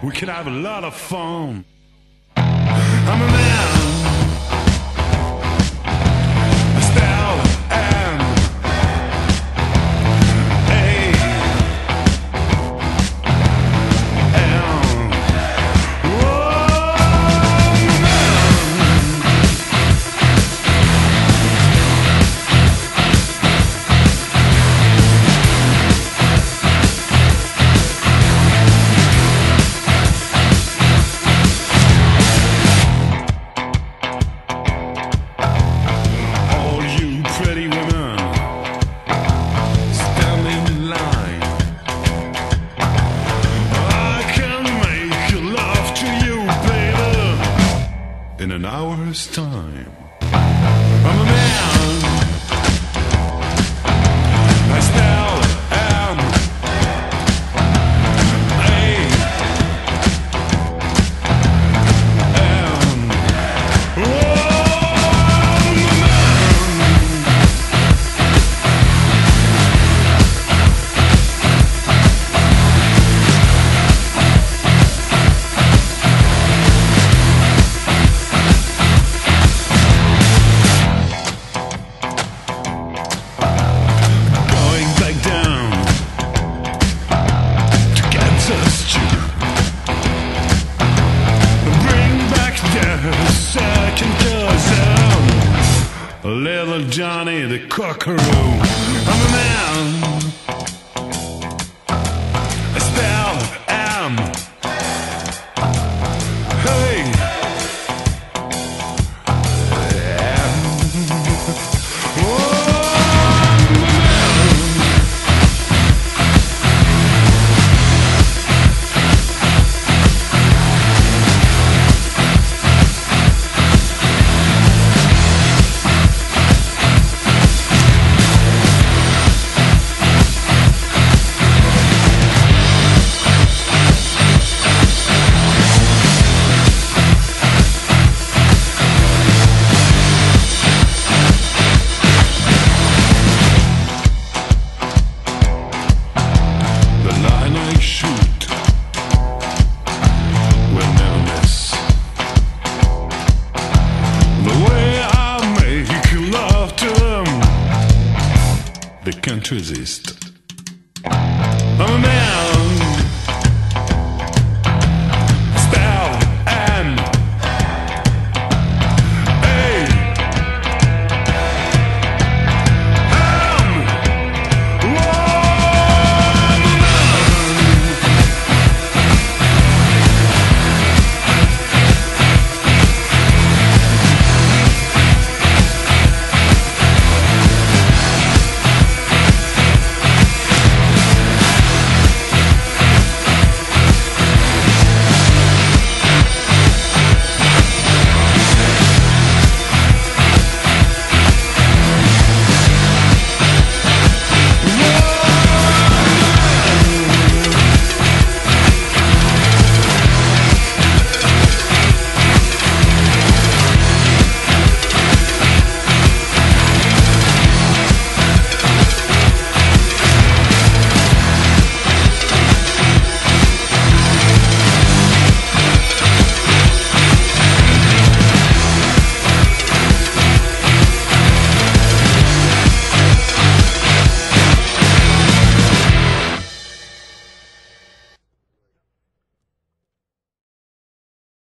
We can have a lot of fun. in an hour's time. Johnny the Cockaroo. I'm a man. Französisch